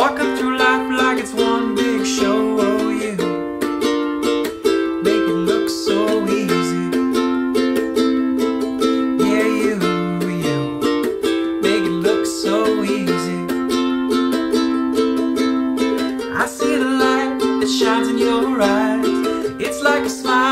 Walking through life like it's one big show. Oh, you make it look so easy. Yeah, you, you make it look so easy. I see the light that shines in your eyes. It's like a smile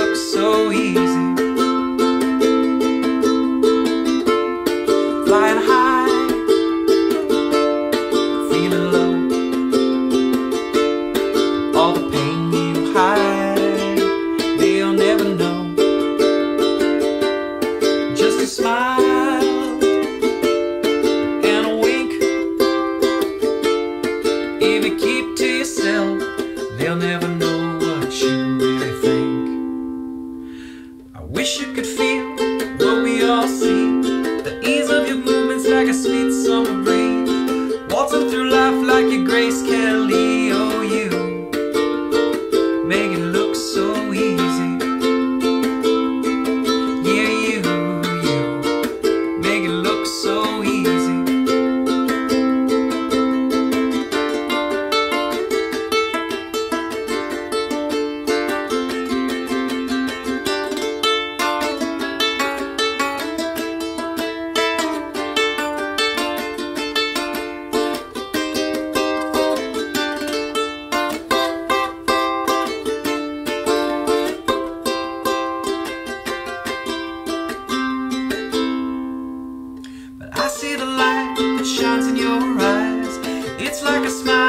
make it look so easy. Flying high, feeling low. All the pain you hide, they'll never know. Just a smile and a wink. If you keep to yourself, wish you could feel what we all see. In your eyes. It's like a smile